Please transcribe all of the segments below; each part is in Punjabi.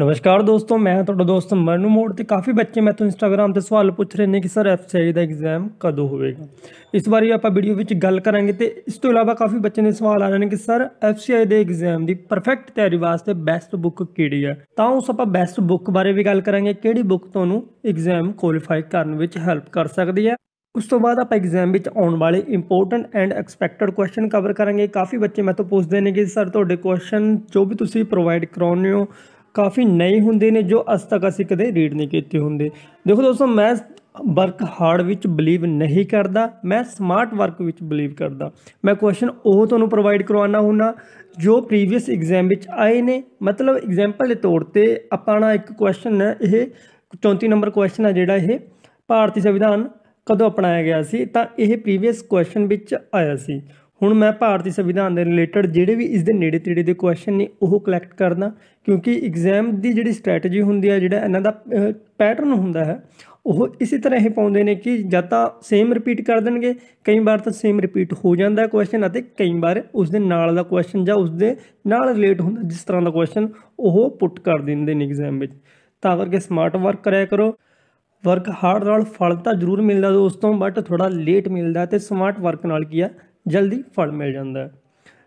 ਨਮਸਕਾਰ ਦੋਸਤੋ, ਮੈਂ ਤੁਹਾਡਾ ਦੋਸਤ ਮਨੂ ਮੋੜ ਤੇ ਕਾਫੀ ਬੱਚੇ ਮੈਥੋਂ ਇੰਸਟਾਗ੍ਰam ਤੇ ਸਵਾਲ ਪੁੱਛ ਰਹੇ ਨੇ ਕਿ ਸਰ ਐਫਸੀਆਈ ਦਾ ਐਗਜ਼ਾਮ ਕਦੋਂ ਹੋਵੇਗਾ? ਇਸ ਬਾਰੇ ਆਪਾਂ ਵੀਡੀਓ ਵਿੱਚ ਗੱਲ ਕਰਾਂਗੇ ਤੇ ਇਸ ਤੋਂ ਇਲਾਵਾ ਕਾਫੀ ਬੱਚੇ ਨੇ ਸਵਾਲ ਆ ਰਹੇ ਨੇ ਕਿ ਸਰ ਐਫਸੀਆਈ ਦੇ ਐਗਜ਼ਾਮ ਦੀ ਪਰਫੈਕਟ ਤਿਆਰੀ ਵਾਸਤੇ ਬੈਸਟ ਬੁੱਕ ਕਿਹੜੀ ਹੈ ਤਾਂ ਉਸ ਆਪਾਂ ਬੈਸਟ ਬੁੱਕ ਬਾਰੇ ਵੀ ਗੱਲ ਕਰਾਂਗੇ, ਕਿਹੜੀ ਬੁੱਕ ਤੁਹਾਨੂੰ ਐਗਜ਼ਾਮ ਕੁਆਲੀਫਾਈ ਕਰਨ ਵਿੱਚ ਹੈਲਪ ਕਰ ਸਕਦੀ ਹੈ ਉਸ ਤੋਂ ਬਾਅਦ ਆਪਾਂ ਐਗਜ਼ਾਮ ਵਿੱਚ ਆਉਣ ਵਾਲੇ important and expected question cover ਕਰਾਂਗੇ। ਕਾਫੀ ਬੱਚੇ ਮੈਥੋਂ ਪੁੱਛਦੇ ਨੇ ਕਿ ਸਰ ਤੁਹਾਡੇ ਕੁਐਸਚਨ ਜੋ ਵੀ ਤੁਸੀਂ ਪ੍ਰੋਵਾਈਡ ਕਰਾਉਂਦੇ ਹੋ ਕਾਫੀ ਨਏ ਹੁੰਦੇ ਨੇ ਜੋ ਅਜ ਤੱਕ ਅਸੀਂ ਕਦੇ ਰੀਡ ਨਹੀਂ ਕੀਤੇ ਹੁੰਦੇ। ਦੇਖੋ ਦੋਸਤੋ, ਮੈਂ ਵਰਕ ਹਾਰਡ ਵਿੱਚ ਬਲੀਵ ਨਹੀਂ ਕਰਦਾ, ਮੈਂ ਸਮਾਰਟ ਵਰਕ ਵਿੱਚ ਬਲੀਵ ਕਰਦਾ। ਮੈਂ ਕੁਐਸਚਨ ਉਹ ਤੁਹਾਨੂੰ ਪ੍ਰੋਵਾਈਡ ਕਰਵਾਉਣਾ ਹੁੰਨਾ ਜੋ ਪ੍ਰੀਵੀਅਸ ਐਗਜ਼ਾਮ ਵਿੱਚ ਆਏ ਨੇ। ਮਤਲਬ ਐਗਜ਼ਾਮਪਲ ਦੇ ਤੌਰ ਤੇ ਆਪਣਾ ਇੱਕ ਕੁਐਸਚਨ ਹੈ, ਇਹ 34 ਨੰਬਰ ਕੁਐਸਚਨ ਹੈ ਜਿਹੜਾ ਇਹ ਭਾਰਤੀ ਸੰਵਿਧਾਨ ਕਦੋਂ ਅਪਣਾਇਆ ਗਿਆ ਸੀ, ਤਾਂ ਇਹ ਪ੍ਰੀਵੀਅਸ ਕੁਐਸਚਨ ਵਿੱਚ ਆਇਆ ਸੀ। ਹੁਣ ਮੈਂ ਭਾਰਤੀ ਸੰਵਿਧਾਨ ਦੇ ਰਿਲੇਟਡ ਜਿਹੜੇ ਵੀ ਇਸ ਦੇ ਨੇੜੇ ਤੇੜੇ ਦੇ ਕੁਐਸਚਨ ਨੇ, ਉਹ ਕਲੈਕਟ ਕਰਦਾ, ਕਿਉਂਕਿ ਐਗਜ਼ਾਮ ਦੀ ਜਿਹੜੀ ਸਟ੍ਰੈਟਜੀ ਹੁੰਦੀ ਹੈ ਜਿਹੜਾ ਇਹਨਾਂ ਦਾ ਪੈਟਰਨ ਹੁੰਦਾ ਹੈ, ਉਹ ਇਸੇ ਤਰ੍ਹਾਂ ਇਹ ਪਾਉਂਦੇ ਨੇ ਕਿ ਜਾਂ ਤਾਂ ਸੇਮ ਰਿਪੀਟ ਕਰ ਦੇਣਗੇ, ਕਈ ਵਾਰ ਤਾਂ ਸੇਮ ਰਿਪੀਟ ਹੋ ਜਾਂਦਾ ਹੈ ਕੁਐਸਚਨ ਅਤੇ ਕਈ ਵਾਰ ਉਸ ਦੇ ਨਾਲ ਦਾ ਕੁਐਸਚਨ ਜਾਂ ਉਸ ਦੇ ਨਾਲ ਰਿਲੇਟ ਹੁੰਦਾ, ਜਿਸ ਤਰ੍ਹਾਂ ਦਾ ਕੁਐਸਚਨ ਉਹ ਪੁੱਟ ਕਰ ਦਿੰਦੇ ਨੇ ਐਗਜ਼ਾਮ ਵਿੱਚ। ਤਾਂ ਕਰਕੇ ਸਮਾਰਟ ਵਰਕ ਕਰਿਆ ਕਰੋ। ਵਰਕ ਹਾਰਡ ਨਾਲ ਫਲ ਤਾਂ ਜ਼ਰੂਰ ਮਿਲਦਾ ਦੋਸਤੋ ਬਟ ਥੋੜਾ ਲੇਟ ਮਿਲਦਾ ਤੇ ਸਮਾਰਟ ਵਰਕ ਨਾਲ ਕੀ ਆ ਜਲਦੀ ਫਲ ਮਿਲ ਜਾਂਦਾ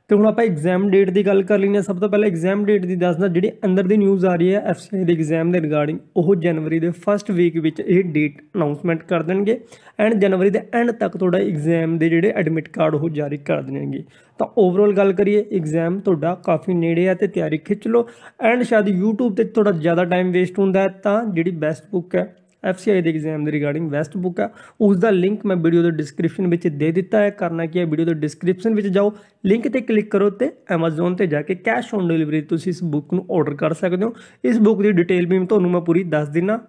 ਤੇ ਹੁਣ ਆਪਾਂ ਐਗਜ਼ਾਮ ਡੇਟ ਦੀ ਗੱਲ ਕਰ ਲੈਂਦੇ ਹਾਂ। ਸਭ ਤੋਂ ਪਹਿਲਾਂ ਐਗਜ਼ਾਮ ਡੇਟ ਦੀ ਦੱਸਦਾ, ਜਿਹੜੀ ਅੰਦਰ ਦੀ ਨਿਊਜ਼ ਆ ਰਹੀ ਹੈ ਐਫਸੀਆਈ ਦੇ ਐਗਜ਼ਾਮ ਦੇ ਰਿਗਾਰਡਿੰਗ ਉਹ ਜਨਵਰੀ ਦੇ ਫਰਸਟ ਵੀਕ ਵਿੱਚ ਇਹ ਡੇਟ ਅਨਾਉਂਸਮੈਂਟ ਕਰ ਦੇਣਗੇ ਐਂਡ ਜਨਵਰੀ ਦੇ ਐਂਡ ਤੱਕ ਤੁਹਾਡਾ ਐਗਜ਼ਾਮ ਦੇ ਜਿਹੜੇ ਐਡਮਿਟ ਕਾਰਡ ਉਹ ਜਾਰੀ ਕਰ ਦੇਣਗੇ। ਤਾਂ ਓਵਰਆਲ ਗੱਲ ਕਰੀਏ ਐਗਜ਼ਾਮ ਤੁਹਾਡਾ ਕਾਫੀ ਨੇੜੇ ਹੈ ਤੇ ਤਿਆਰੀ ਖਿੱਚ ਲਓ ਐਂਡ ਸ਼ਾਇਦ YouTube ਤੇ ਤੁਹਾਡਾ ਜ਼ਿਆਦਾ ਟਾਈਮ ਵੇਸਟ ਹੁੰਦਾ ਤਾਂ ਜਿਹੜੀ ਬੈਸਟ ਬੁੱਕ ਹੈ ਐਫਸੀਆਈ ਦੇ ਐਗਜ਼ਾਮ ਦੇ ਰਿਗਾਰਡਿੰਗ ਵੈਸਟ ਬੁੱਕ ਹੈ ਉਸ ਦਾ ਲਿੰਕ ਮੈਂ ਵੀਡੀਓ ਦੇ ਡਿਸਕ੍ਰਿਪਸ਼ਨ ਵਿੱਚ ਦੇ ਦਿੱਤਾ ਹੈ। ਕਰਨਾ ਕੀ ਹੈ? ਵੀਡੀਓ ਦੇ ਡਿਸਕ੍ਰਿਪਸ਼ਨ ਵਿੱਚ ਜਾਓ। ਲਿੰਕ ਤੇ ਕਲਿੱਕ ਕਰੋ ਤੇ Amazon ਤੇ ਜਾ ਕੇ ਕੈਸ਼ ਔਨ ਡਿਲੀਵਰੀ ਤੁਸੀਂ ਇਸ ਬੁੱਕ ਨੂੰ ਆਰਡਰ ਕਰ ਸਕਦੇ ਹੋ। ਇਸ ਬੁੱਕ ਦੀ ਡਿਟੇਲ ਵੀ ਤੁਹਾਨੂੰ ਮੈਂ ਪੂਰੀ ਦੱਸ ਦਿੰਨਾ।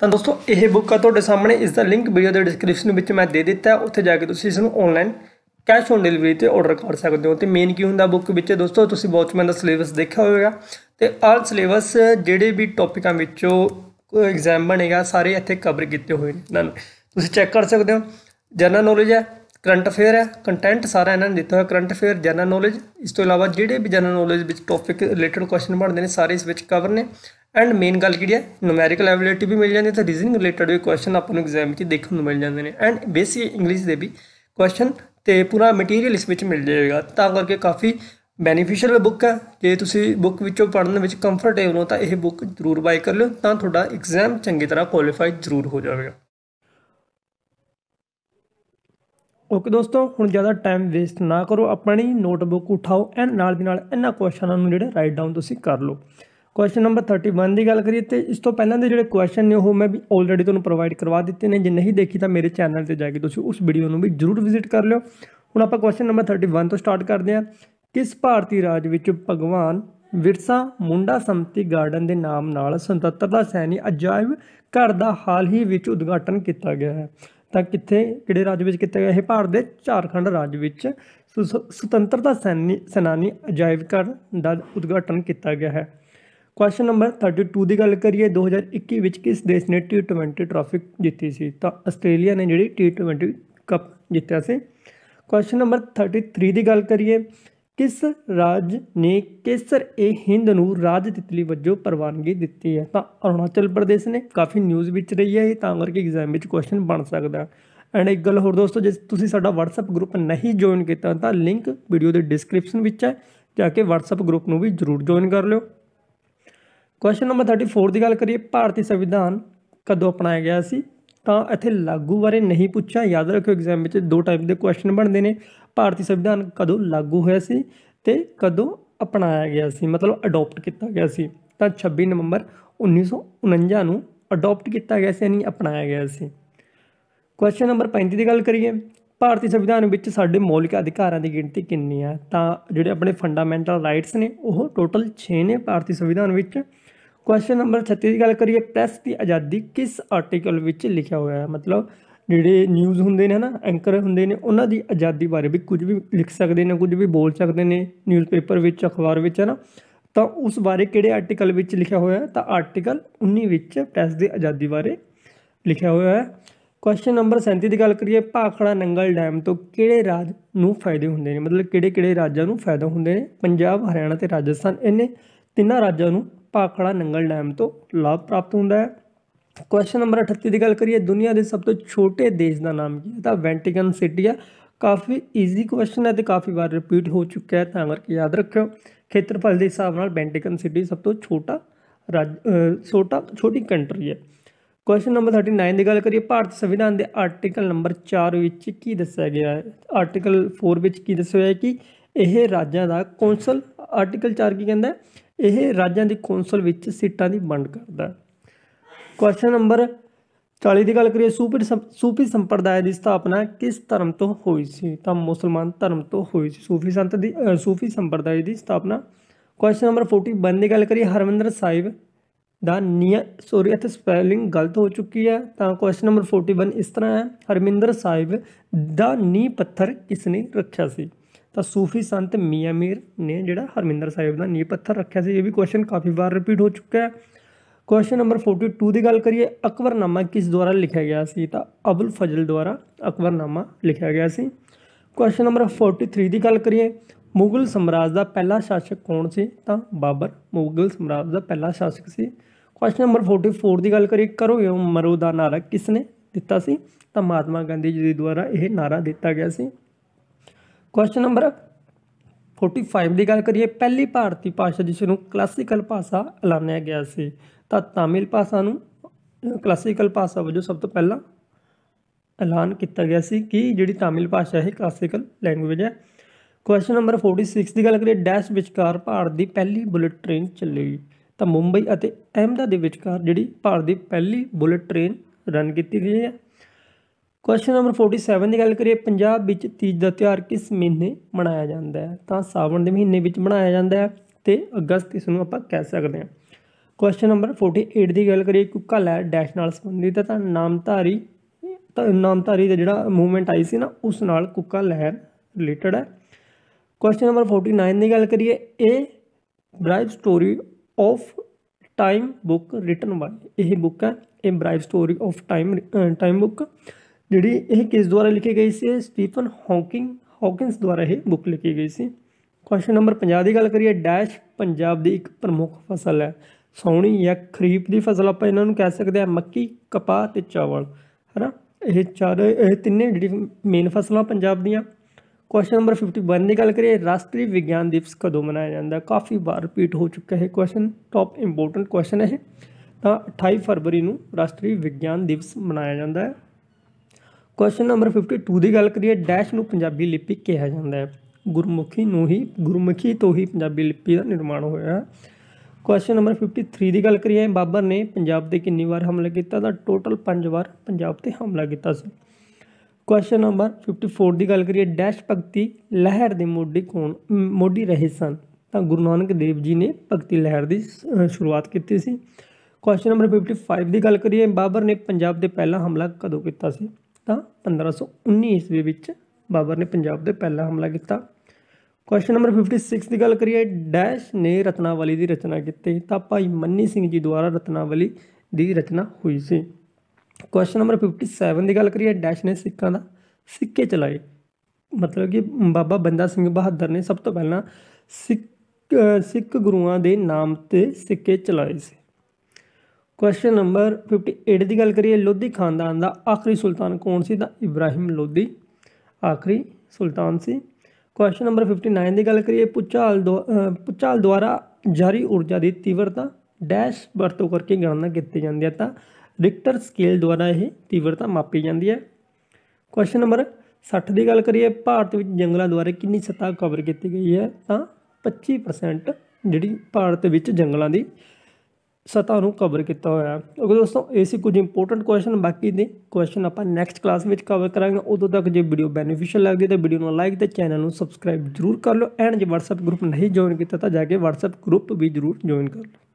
ਤਾਂ ਦੋਸਤੋ, ਇਹ ਬੁੱਕ ਆ ਤੁਹਾਡੇ ਸਾਹਮਣੇ। ਇਸ ਦਾ ਲਿੰਕ ਵੀਡੀਓ ਦੇ ਡਿਸਕ੍ਰਿਪਸ਼ਨ ਵਿੱਚ ਮੈਂ ਦੇ ਦਿੱਤਾ ਉੱਥੇ ਜਾ ਕੇ ਤੁਸੀਂ ਇਸ ਨੂੰ ਆਨਲਾਈਨ ਕੈਸ਼ ਔਨ ਡਿਲੀਵਰੀ ਤੇ ਆਰਡਰ ਕਰ ਸਕਦੇ ਹੋ। ਤੇ ਮੇਨ ਕੀ ਹੁੰਦਾ ਬੁੱਕ ਵਿੱਚ? ਦੋਸਤੋ, ਤੁਸੀਂ ਵਾਚਮੈਨ ਦਾ ਸਿਲੇਬਸ ਦੇਖਿਆ ਹੋਵੇਗਾ। ਤੇ ਆਲ ਸਿਲੇਬਸ ਜਿਹੜੇ ਵੀ ਟੌਪਿਕਾਂ ਵਿੱਚੋਂ ਕੋਈ ਐਗਜ਼ਾਮ ਬਣੇਗਾ, ਸਾਰੇ ਇੱਥੇ ਕਵਰ ਕੀਤੇ ਹੋਏ ਨੇ। ਇਹਨਾਂ ਤੁਸੀਂ ਚੈੱਕ ਕਰ ਸਕਦੇ ਹੋ ਜਨਰਲ ਨੌਲੇਜ ਹੈ ਕਰੰਟ ਅਫੇਅਰ ਹੈ ਕੰਟੈਂਟ ਸਾਰਾ ਇਹਨਾਂ ਨੇ ਦਿੱਤਾ ਹੋਇਆ ਕਰੰਟ ਅਫੇਅਰ ਜਨਰਲ ਨੌਲੇਜ ਇਸ ਤੋਂ ਇਲਾਵਾ ਜਿਹੜੇ ਵੀ ਜਨਰਲ ਨੌਲੇਜ ਵਿੱਚ ਟੌਪਿਕ ਰਿਲੇਟਡ ਕੁਐਸਚਨ ਬਣਦੇ ਨੇ, ਸਾਰੇ ਇਸ ਵਿੱਚ ਕਵਰ ਨੇ। ਐਂਡ ਮੇਨ ਗੱਲ ਕੀ ਹੈ ਨੂਮੈਰੀਕਲ ਐਬਿਲਿਟੀ ਵੀ ਮਿਲ ਜਾਂਦੀ ਹੈ ਤੇ ਰੀਜ਼ਨਿੰਗ ਰਿਲੇਟਡ ਵੀ ਕੁਐਸਚਨ ਆਪਾਂ ਨੂੰ ਐਗਜ਼ਾਮ ਵਿੱਚ ਦੇਖਣ ਨੂੰ ਮਿਲ ਜਾਂਦੇ ਨੇ। ਐਂਡ ਬੇਸਿਕ ਇੰਗਲਿਸ਼ ਦੇ ਵੀ ਕੁਐਸਚਨ ਤੇ ਪੂਰਾ ਮਟੀਰੀਅਲ ਇਸ ਵਿੱਚ ਮਿਲ ਜਾਏਗਾ, ਤਾਂ ਕਰਕੇ ਕਾਫੀ ਬੈਨੀਫੀਸ਼ੀਅਲ ਬੁੱਕ ਹੈ। ਜੇ ਤੁਸੀਂ ਬੁੱਕ ਵਿੱਚੋਂ ਪੜ੍ਹਨ ਵਿੱਚ ਕੰਫਰਟੇਬਲ ਹੋ ਤਾਂ ਇਹ ਬੁੱਕ ਜ਼ਰੂਰ ਬਾਈ ਕਰ ਲਿਓ, ਤਾਂ ਤੁਹਾਡਾ ਐਗਜ਼ਾਮ ਚੰਗੀ ਤਰ੍ਹਾਂ ਕੁਆਲੀਫਾਈ ਜ਼ਰੂਰ ਹੋ ਜਾਵੇਗਾ। ਓਕੇ ਦੋਸਤੋ, ਹੁਣ ਜ਼ਿਆਦਾ ਟਾਈਮ ਵੇਸਟ ਨਾ ਕਰੋ, ਆਪਣੀ ਨੋਟਬੁੱਕ ਉਠਾਓ ਐਂਡ ਨਾਲ ਦੀ ਨਾਲ ਇਹਨਾਂ ਕੁਐਸਚਨਾਂ ਨੂੰ ਜਿਹੜੇ ਰਾਈਟ ਡਾਊਨ ਤੁਸੀਂ ਕਰ ਲਓ। ਕੁਐਸਚਨ ਨੰਬਰ 31 ਦੀ ਗੱਲ ਕਰੀਏ ਤੇ ਇਸ ਤੋਂ ਪਹਿਲਾਂ ਦੇ ਜਿਹੜੇ ਕੁਐਸਚਨ ਨੇ, ਉਹ ਮੈਂ ਵੀ ਆਲਰੇਡੀ ਤੁਹਾਨੂੰ ਪ੍ਰੋਵਾਈਡ ਕਰਵਾ ਦਿੱਤੇ ਨੇ। ਜੇ ਨਹੀਂ ਦੇਖੀ ਤਾਂ ਮੇਰੇ ਚੈਨਲ ਤੇ ਜਾ ਕੇ ਤੁਸੀਂ ਉਸ ਵੀਡੀਓ ਨੂੰ ਵੀ ਜ਼ਰੂਰ ਵਿਜ਼ਿਟ ਕਰ ਲਿਓ। ਹੁਣ ਆਪਾਂ ਕੁਐਸਚਨ ਨੰਬਰ 31 ਤੋਂ ਸਟਾਰਟ ਕਰਦੇ ਹਾਂ। ਕਿਸ ਭਾਰਤੀ ਰਾਜ ਵਿੱਚ ਭਗਵਾਨ ਵਿਰਸਾ ਮੁੰਡਾ ਸੰਮਤੀ ਗਾਰਡਨ ਦੇ ਨਾਮ ਨਾਲ ਸੁਤੰਤਰਤਾ ਸੈਨੀ ਅਜਾਇਬ ਘਰ ਦਾ ਹਾਲ ਹੀ ਵਿੱਚ ਉਦਘਾਟਨ ਕੀਤਾ ਗਿਆ ਹੈ? ਤਾਂ ਕਿੱਥੇ, ਕਿਹੜੇ ਰਾਜ ਵਿੱਚ ਕੀਤਾ ਗਿਆ ਇਹ ਭਾਰਤ ਦੇ ਝਾਰਖੰਡ ਰਾਜ ਵਿੱਚ ਸੁਤੰਤਰਤਾ ਸੈਨੀ ਸੈਨਾਨੀ ਅਜਾਇਬ ਘਰ ਦਾ ਉਦਘਾਟਨ ਕੀਤਾ ਗਿਆ ਹੈ। ਕੁਐਸਚਨ ਨੰਬਰ 32 ਦੀ ਗੱਲ ਕਰੀਏ 2021 ਵਿੱਚ ਕਿਸ ਦੇਸ਼ ਨੇ T20 ਟਰਾਫੀ ਜਿੱਤੀ ਸੀ? ਤਾਂ ਆਸਟ੍ਰੇਲੀਆ ਨੇ ਜਿਹੜੀ T20 ਕੱਪ ਜਿੱਤਿਆ ਸੀ। ਕੁਐਸਚਨ ਨੰਬਰ 33 ਦੀ ਗੱਲ ਕਰੀਏ ਕਿਸ ਰਾਜ ਨੇ ਕੇਸਰ ਇਹ ਹਿੰਦ ਨੂੰ ਰਾਜ ਤਿਤਲੀ ਵਜੋਂ ਪ੍ਰਵਾਨਗੀ ਦਿੱਤੀ ਹੈ? ਤਾਂ ਅਰੁਣਾਚਲ ਪ੍ਰਦੇਸ਼ ਨੇ ਕਾਫੀ ਨਿਊਜ਼ ਵਿੱਚ ਰਹੀ ਹੈ, ਇਹ ਤਾਂ ਕਰਕੇ ਐਗਜ਼ਾਮ ਵਿੱਚ ਕੁਐਸਚਨ ਬਣ ਸਕਦਾ ਐਂਡ ਇੱਕ ਗੱਲ ਹੋਰ ਦੋਸਤੋ, ਜੇ ਤੁਸੀਂ ਸਾਡਾ WhatsApp ਗਰੁੱਪ ਨਹੀਂ ਜੁਆਇਨ ਕੀਤਾ, ਤਾਂ ਲਿੰਕ ਵੀਡੀਓ ਦੇ ਡਿਸਕ੍ਰਿਪਸ਼ਨ ਵਿੱਚ ਹੈ, ਜਾ ਕੇ WhatsApp ਗਰੁੱਪ ਨੂੰ ਵੀ ਜਰੂਰ ਜੁਆਇਨ ਕਰ ਲਿਓ। ਕੁਐਸਚਨ ਨੰਬਰ 34 ਦੀ ਗੱਲ ਕਰੀਏ, ਭਾਰਤੀ ਸੰਵਿਧਾਨ ਕਦੋਂ ਅਪਣਾਇਆ ਗਿਆ ਸੀ? ਤਾਂ ਇੱਥੇ ਲਾਗੂ ਬਾਰੇ ਨਹੀਂ ਪੁੱਛਿਆ, ਯਾਦ ਰੱਖਿਓ ਐਗਜ਼ਾਮ ਵਿੱਚ ਦੋ ਟਾਈਪ ਦੇ ਕੁਐਸਚਨ ਬਣਦੇ ਨੇ। ਭਾਰਤੀ ਸੰਵਿਧਾਨ ਕਦੋਂ ਲਾਗੂ ਹੋਇਆ ਸੀ ਤੇ ਕਦੋਂ ਅਪਣਾਇਆ ਗਿਆ ਸੀ? ਮਤਲਬ ਅਡਾਪਟ ਕੀਤਾ ਗਿਆ ਸੀ। ਤਾਂ 26 ਨਵੰਬਰ 1949 ਨੂੰ ਅਡਾਪਟ ਕੀਤਾ ਗਿਆ ਸੀ ਯਾਨੀ ਅਪਣਾਇਆ ਗਿਆ ਸੀ। ਕੁਐਸਚਨ ਨੰਬਰ 35 ਦੀ ਗੱਲ ਕਰੀਏ। ਭਾਰਤੀ ਸੰਵਿਧਾਨ ਵਿੱਚ ਸਾਡੇ ਮੌਲਿਕ ਅਧਿਕਾਰਾਂ ਦੀ ਗਿਣਤੀ ਕਿੰਨੀ ਹੈ ਤਾਂ ਜਿਹੜੇ ਆਪਣੇ ਫੰਡਾਮੈਂਟਲ ਰਾਈਟਸ ਨੇ, ਉਹ ਟੋਟਲ 6 ਨੇ ਭਾਰਤੀ ਸੰਵਿਧਾਨ ਵਿੱਚ। ਕੁਐਸਚਨ ਨੰਬਰ 36 ਦੀ ਗੱਲ ਕਰੀਏ। ਪ੍ਰੈਸ ਦੀ ਆਜ਼ਾਦੀ ਕਿਸ ਆਰਟੀਕਲ ਵਿੱਚ ਲਿਖਿਆ ਹੋਇਆ ਹੈ? ਮਤਲਬ ਜਿਹੜੇ ਨਿਊਜ਼ ਹੁੰਦੇ ਨੇ ਹਨਾ ਐਂਕਰ ਹੁੰਦੇ ਨੇ, ਉਹਨਾਂ ਦੀ ਆਜ਼ਾਦੀ ਬਾਰੇ ਵੀ ਕੁਝ ਵੀ ਲਿਖ ਸਕਦੇ ਨੇ, ਕੁਝ ਵੀ ਬੋਲ ਸਕਦੇ ਨੇ ਨਿਊਜ਼ਪੇਪਰ ਵਿੱਚ, ਅਖਬਾਰ ਵਿੱਚ ਹਨਾ, ਤਾਂ ਉਸ ਬਾਰੇ ਕਿਹੜੇ ਆਰਟੀਕਲ ਵਿੱਚ ਲਿਖਿਆ ਹੋਇਆ ਹੈ? ਤਾਂ ਆਰਟੀਕਲ 19 ਵਿੱਚ ਪ੍ਰੈਸ ਦੀ ਆਜ਼ਾਦੀ ਬਾਰੇ ਲਿਖਿਆ ਹੋਇਆ ਹੈ। ਕੁਐਸਚਨ ਨੰਬਰ 37 ਦੀ ਗੱਲ ਕਰੀਏ, ਭਾਖੜਾ ਨੰਗਲ ਡੈਮ ਤੋਂ ਕਿਹੜੇ ਰਾਜ ਨੂੰ ਫਾਇਦੇ ਹੁੰਦੇ ਨੇ? ਮਤਲਬ ਕਿਹੜੇ ਕਿਹੜੇ ਰਾਜਾਂ ਨੂੰ ਫਾਇਦਾ ਹੁੰਦੇ ਨੇ? ਪੰਜਾਬ, ਹਰਿਆਣਾ ਤੇ ਰਾਜਸਥਾਨ ਇਹਨੇ ਤਿੰਨਾਂ ਰਾਜਾਂ ਨੂੰ ਭਾਖੜਾ ਨੰਗਲ ਡੈਮ ਤੋਂ ਲਾਭ ਪ੍ਰਾਪਤ ਹੁੰਦਾ ਹੈ। ਕੁਐਸਚਨ ਨੰਬਰ 38 ਦੀ ਗੱਲ ਕਰੀਏ, ਦੁਨੀਆ ਦੇ ਸਭ ਤੋਂ ਛੋਟੇ ਦੇਸ਼ ਦਾ ਨਾਮ ਕੀ ਹੈ? ਤਾਂ ਵੈਂਟੀਕਨ ਸਿਟੀ ਆ। ਕਾਫੀ ਈਜ਼ੀ ਕੁਐਸਚਨ ਹੈ ਤੇ ਕਾਫੀ ਵਾਰ ਰਿਪੀਟ ਹੋ ਚੁੱਕਿਆ ਹੈ, ਤਾਂ ਕਰਕੇ ਯਾਦ ਰੱਖਿਓ। ਖੇਤਰਫਲ ਦੇ ਹਿਸਾਬ ਨਾਲ ਵੈਂਟੀਕਨ ਸਿਟੀ ਸਭ ਤੋਂ ਛੋਟਾ ਰਾਜ ਛੋਟਾ, ਛੋਟੀ ਕੰਟਰੀ ਹੈ। ਕੁਐਸਚਨ ਨੰਬਰ 39 ਦੀ ਗੱਲ ਕਰੀਏ, ਭਾਰਤ ਸੰਵਿਧਾਨ ਦੇ ਆਰਟੀਕਲ ਨੰਬਰ 4 ਵਿੱਚ ਕੀ ਦੱਸਿਆ ਗਿਆ ਹੈ? ਆਰਟੀਕਲ 4 ਵਿੱਚ ਕੀ ਦੱਸਿਆ ਹੈ ਕਿ ਇਹ ਰਾਜਾਂ ਦਾ ਕੌਂਸਲ ਆਰਟੀਕਲ 4 ਕੀ ਕਹਿੰਦਾ ਇਹ ਰਾਜਾਂ ਦੀ ਕੌਂਸਲ ਵਿੱਚ ਸੀਟਾਂ ਦੀ ਵੰਡ ਕਰਦਾ ਹੈ। ਕੁਐਸਚਨ ਨੰਬਰ 40 ਦੀ ਗੱਲ ਕਰੀਏ ਸੂਫੀ ਸੂਫੀ ਸੰਪਰਦਾਇ ਦੀ ਸਥਾਪਨਾ ਕਿਸ ਧਰਮ ਤੋਂ ਹੋਈ ਸੀ? ਤਾਂ ਮੁਸਲਮਾਨ ਧਰਮ ਤੋਂ ਹੋਈ ਸੀ। ਸੂਫੀ ਸੰਤ ਦੀ ਸੂਫੀ ਸੰਪਰਦਾਇ ਦੀ ਸਥਾਪਨਾ। ਕੁਐਸਚਨ ਨੰਬਰ 41 ਦੀ ਗੱਲ ਕਰੀਏ, ਹਰਮੰਦਰ ਸਾਹਿਬ ਦਾ ਨੀਅ ਸੋਰੀ ਇੱਥੇ ਸਪੈਲਿੰਗ ਗਲਤ ਹੋ ਚੁੱਕੀ ਹੈ। ਤਾਂ ਕੁਐਸਚਨ ਨੰਬਰ 41 ਇਸ ਤਰ੍ਹਾਂ ਹੈ। ਹਰਮਿੰਦਰ ਸਾਹਿਬ ਦਾ ਨੀ ਪੱਥਰ ਕਿਸ ਨੇ ਰੱਖਿਆ ਸੀ? ਤਾਂ ਸੂਫੀ ਸੰਤ ਮੀਆਂ ਮੀਰ ਨੇ ਜਿਹੜਾ ਹਰਮਿੰਦਰ ਸਾਹਿਬ ਦਾ ਨੀ ਪੱਥਰ ਰੱਖਿਆ ਸੀ। ਇਹ ਵੀ ਕੁਐਸਚਨ ਕਾਫੀ ਵਾਰ ਰਿਪੀਟ ਹੋ ਚੁੱਕਾ ਹੈ। ਕੁਐਸਚਨ ਨੰਬਰ 42 ਦੀ ਗੱਲ ਕਰੀਏ, ਅਕਬਰਨਾਮਾ ਕਿਸ ਦੁਆਰਾ ਲਿਖਿਆ ਗਿਆ ਸੀ? ਤਾਂ ਅਬੁਲ ਫਜ਼ਲ ਦੁਆਰਾ ਅਕਬਰਨਾਮਾ ਲਿਖਿਆ ਗਿਆ ਸੀ। ਕੁਐਸਚਨ ਨੰਬਰ 43 ਦੀ ਗੱਲ ਕਰੀਏ, ਮੁਗਲ ਸਮਰਾਜ ਦਾ ਪਹਿਲਾ ਸ਼ਾਸਕ ਕੌਣ ਸੀ? ਤਾਂ ਬਾਬਰ ਮੁਗਲ ਸਮਰਾਜ ਦਾ ਪਹਿਲਾ ਸ਼ਾਸਕ ਸੀ। ਕੁਐਸਚਨ ਨੰਬਰ 44 ਦੀ ਗੱਲ ਕਰੀਏ, ਕਰੋ ਯੋ ਮਰੋ ਦਾ ਨਾਰਾ ਕਿਸ ਨੇ ਦਿੱਤਾ ਸੀ? ਤਾਂ ਮਹਾਤਮਾ ਗਾਂਧੀ ਜੀ ਦੇ ਦੁਆਰਾ ਇਹ ਨਾਰਾ ਦਿੱਤਾ ਗਿਆ ਸੀ। ਕੁਐਸਚਨ ਨੰਬਰ 45 ਦੀ ਗੱਲ ਕਰੀਏ, ਪਹਿਲੀ ਭਾਰਤੀ ਭਾਸ਼ਾ ਜਿਸ ਨੂੰ ਕਲਾਸੀਕਲ ਭਾਸ਼ਾ ਐਲਾਨਿਆ ਗਿਆ ਸੀ। ਤਾਂ ਤਾਮਿਲ ਭਾਸ਼ਾ ਨੂੰ ਕਲਾਸੀਕਲ ਭਾਸ਼ਾ ਵਜੋਂ ਸਭ ਤੋਂ ਪਹਿਲਾਂ ਐਲਾਨ ਕੀਤਾ ਗਿਆ ਸੀ ਕਿ ਜਿਹੜੀ ਤਾਮਿਲ ਭਾਸ਼ਾ ਹੈ ਕਲਾਸੀਕਲ ਲੈਂਗੁਏਜ ਹੈ। ਕੁਐਸਚਨ ਨੰਬਰ 46 ਦੀ ਗੱਲ ਕਰੀਏ ਡੈਸ਼ ਵਿਚਕਾਰ ਭਾਰਤ ਦੀ ਪਹਿਲੀ ਬੁਲੇਟ ਟ੍ਰੇਨ ਚੱਲੇਗੀ ਤਾਂ ਮੁੰਬਈ ਅਤੇ ਅਹਿਮਦਾ ਦੇ ਵਿਚਕਾਰ ਜਿਹੜੀ ਭਾਰਤ ਦੀ ਪਹਿਲੀ ਬੁਲਟ ਟ੍ਰੇਨ ਰਨ ਕੀਤੀ ਗਈ ਹੈ। ਕੁਐਸਚਨ ਨੰਬਰ 47 ਦੀ ਗੱਲ ਕਰੀਏ, ਪੰਜਾਬ ਵਿੱਚ ਤੀਜ ਦਾ ਤਿਉਹਾਰ ਕਿਸ ਮਹੀਨੇ ਮਨਾਇਆ ਜਾਂਦਾ ਹੈ? ਤਾਂ ਸਾਵਣ ਦੇ ਮਹੀਨੇ ਵਿੱਚ ਮਨਾਇਆ ਜਾਂਦਾ ਹੈ ਤੇ ਅਗਸਤ ਇਸ ਨੂੰ ਆਪਾਂ ਕਹਿ ਸਕਦੇ ਹਾਂ। ਕੁਐਸਚਨ ਨੰਬਰ 48 ਦੀ ਗੱਲ ਕਰੀਏ ਕੁੱਕਾ ਲਹਿਰ ਡੈਸ਼ ਨਾਲ ਸੰਬੰਧਿਤ ਹੈ ਤਾਂ ਨਾਮਧਾਰੀ ਤਾਂ ਨਾਮਧਾਰੀ ਦਾ ਜਿਹੜਾ ਮੂਵਮੈਂਟ ਆਈ ਸੀ ਨਾ, ਉਸ ਨਾਲ ਕੁੱਕਾ ਲਹਿਰ ਰਿਲੇਟਡ ਹੈ। ਕੁਐਸਚਨ ਨੰਬਰ 49 ਦੀ ਗੱਲ ਕਰੀਏ, ਇਹ brief story of time book written by ਇਹ ਬੁੱਕ ਹੈ, ਇਹ brief story of time time book ਜਿਹੜੀ ਇਹ ਕਿਸ ਦੁਆਰਾ ਲਿਖੀ ਗਈ ਸੀ? ਸਟੀਫਨ ਹੌਕਿੰਗ ਹੌਕਿੰਸ ਦੁਆਰਾ ਇਹ ਬੁੱਕ ਲਿਖੀ ਗਈ ਸੀ। ਕੁਐਸਚਨ ਨੰਬਰ 50 ਦੀ ਗੱਲ ਕਰੀਏ ਡੈਸ਼ ਪੰਜਾਬ ਦੀ ਇੱਕ ਪ੍ਰਮੁੱਖ ਫਸਲ ਹੈ। ਸੌਣੀ ਜਾਂ ਖਰੀਫ ਦੀ ਫਸਲ ਆਪਾਂ ਇਹਨਾਂ ਨੂੰ ਕਹਿ ਸਕਦੇ ਆ ਮੱਕੀ, ਕਪਾਹ ਤੇ ਚਾਵਲ, ਹੈਨਾ? ਇਹ ਚਾਰ, ਇਹ ਤਿੰਨੇ ਜਿਹੜੀ ਮੇਨ ਫਸਲਾਂ ਪੰਜਾਬ ਦੀਆਂ। ਕੁਐਸਚਨ ਨੰਬਰ 51 ਦੀ ਗੱਲ ਕਰੀਏ, ਰਾਸ਼ਟਰੀ ਵਿਗਿਆਨ ਦਿਵਸ ਕਦੋਂ ਮਨਾਇਆ ਜਾਂਦਾ? ਕਾਫੀ ਵਾਰ ਰਿਪੀਟ ਹੋ ਚੁੱਕਾ ਹੈ ਕੁਐਸਚਨ ਟੌਪ ਇੰਪੋਰਟੈਂਟ ਕੁਐਸਚਨ ਹੈ ਤਾਂ 28 ਫਰਵਰੀ ਨੂੰ ਰਾਸ਼ਟਰੀ ਵਿਗਿਆਨ ਦਿਵਸ ਮਨਾਇਆ ਜਾਂਦਾ ਹੈ। ਕੁਐਸਚਨ ਨੰਬਰ 52 ਦੀ ਗੱਲ ਕਰੀਏ, ਡੈਸ਼ ਨੂੰ ਪੰਜਾਬੀ ਲਿਪੀ ਕਿਹਾ ਜਾਂਦਾ ਹੈ। ਗੁਰਮੁਖੀ ਨੂੰ ਹੀ, ਗੁਰਮੁਖੀ ਤੋਂ ਹੀ ਪੰਜਾਬੀ ਲਿਪੀ ਦਾ ਨਿਰਮਾਣ ਹੋਇਆ ਹੈ। ਕੁਐਸਚਨ ਨੰਬਰ 53 ਦੀ ਗੱਲ ਕਰੀਏ, ਬਾਬਰ ਨੇ ਪੰਜਾਬ ਤੇ ਕਿੰਨੀ ਵਾਰ ਹਮਲਾ ਕੀਤਾ ਤਾਂ ਟੋਟਲ 5 ਵਾਰ ਪੰਜਾਬ ਤੇ ਹਮਲਾ ਕੀਤਾ ਸੀ। ਕੁਐਸਚਨ ਨੰਬਰ 54 ਦੀ ਗੱਲ ਕਰੀਏ ਡੈਸ਼ ਭਗਤੀ ਲਹਿਰ ਦੇ ਮੋਢੀ ਕੌਣ ਮੋਢੀ ਰਹੇ ਸਨ। ਤਾਂ ਗੁਰੂ ਨਾਨਕ ਦੇਵ ਜੀ ਨੇ ਭਗਤੀ ਲਹਿਰ ਦੀ ਸ਼ੁਰੂਆਤ ਕੀਤੀ ਸੀ। ਕੁਐਸਚਨ ਨੰਬਰ 55 ਦੀ ਗੱਲ ਕਰੀਏ, ਬਾਬਰ ਨੇ ਪੰਜਾਬ ਤੇ ਪਹਿਲਾ ਹਮਲਾ ਕਦੋਂ ਕੀਤਾ ਸੀ? ਤਾਂ 1519 ਈਸਵੀ ਵਿੱਚ ਬਾਬਰ ਨੇ ਪੰਜਾਬ ਤੇ ਪਹਿਲਾ ਹਮਲਾ ਕੀਤਾ। ਕੁਐਸਚਨ ਨੰਬਰ 56 ਦੀ ਗੱਲ ਕਰੀਏ ਡੈਸ਼ ਨੇ ਰਤਨਾਵਲੀ ਦੀ ਰਚਨਾ ਕੀਤੀ, ਤਾਂ ਭਾਈ ਮੰਨੀ ਸਿੰਘ ਜੀ ਦੁਆਰਾ ਰਤਨਾਵਲੀ ਦੀ ਰਚਨਾ ਹੋਈ ਸੀ। ਕੁਐਸਚਨ ਨੰਬਰ 57 ਦੀ ਗੱਲ ਕਰੀਏ ਡੈਸ਼ ਨੇ ਸਿੱਖਾਂ ਦਾ ਸਿੱਕੇ ਚਲਾਏ। ਮਤਲਬ ਕਿ ਬਾਬਾ ਬੰਦਾ ਸਿੰਘ ਬਹਾਦਰ ਨੇ ਸਭ ਤੋਂ ਪਹਿਲਾਂ ਸਿੱਖ ਸਿੱਖ ਗੁਰੂਆਂ ਦੇ ਨਾਮ ਤੇ ਸਿੱਕੇ ਚਲਾਏ ਸੀ। ਕੁਐਸਚਨ ਨੰਬਰ 58 ਦੀ ਗੱਲ ਕਰੀਏ, ਲੋਧੀ ਖਾਨਦਾਨ ਦਾ ਆਖਰੀ ਸੁਲਤਾਨ ਕੌਣ ਸੀ? ਤਾਂ ਇਬਰਾਹਿਮ ਲੋਧੀ, ਆਖਰੀ ਸੁਲਤਾਨ ਸੀ। ਕੁਐਸਚਨ ਨੰਬਰ 59 ਦੀ ਗੱਲ ਕਰੀਏ ਪੁਚਾਲ ਪੁਚਾਲ ਦੁਆਰਾ ਜਾਰੀ ਊਰਜਾ ਦੀ ਤੀਵਰਤਾ ਡੈਸ਼ ਵਰਤੋਂ ਕਰਕੇ ਗਣਨਾ ਕੀਤੀ ਜਾਂਦੀ ਹੈ ਤਾਂ ਰਿਕਟਰ ਸਕੇਲ ਦੁਆਰਾ ਇਹ ਤੀਵਰਤਾ ਮਾਪੀ ਜਾਂਦੀ ਹੈ। ਕੁਐਸਚਨ ਨੰਬਰ 60 ਦੀ ਗੱਲ ਕਰੀਏ, ਭਾਰਤ ਵਿੱਚ ਜੰਗਲਾਂ ਦੁਆਰਾ ਕਿੰਨੀ ਸਤ੍ਹਾ ਕਵਰ ਕੀਤੀ ਗਈ ਹੈ ਤਾਂ 25% ਜਿਹੜੀ ਭਾਰਤ ਵਿੱਚ ਜੰਗਲਾਂ ਦੀ ਸਤ੍ਹਾ ਨੂੰ ਕਵਰ ਕੀਤਾ ਹੋਇਆ। ਓਕੇ ਦੋਸਤੋ, ਇਹ ਸੀ ਕੁਝ ਇੰਪੋਰਟੈਂਟ ਕੁਐਸਚਨ ਬਾਕੀ ਦੇ ਕੁਐਸਚਨ ਆਪਾਂ ਨੈਕਸਟ ਕਲਾਸ ਵਿੱਚ ਕਵਰ ਕਰਾਂਗੇ। ਉਦੋਂ ਤੱਕ ਜੇ ਵੀਡੀਓ ਬੈਨੀਫੀਸ਼ੀਅਲ ਲੱਗਦੀ ਤਾਂ ਵੀਡੀਓ ਨੂੰ ਲਾਈਕ ਤੇ ਚੈਨਲ ਨੂੰ ਸਬਸਕ੍ਰਾਈਬ ਜ਼ਰੂਰ ਕਰ ਲਓ। ਐਂਡ ਜੇ WhatsApp ਗਰੁੱਪ ਨਹੀਂ ਜੁਆਇਨ ਕੀਤਾ ਤਾਂ ਜਾ ਕੇ WhatsApp ਗਰੁੱਪ ਵੀ ਜ਼ਰੂਰ ਜੁਆਇਨ ਕਰ ਲਓ।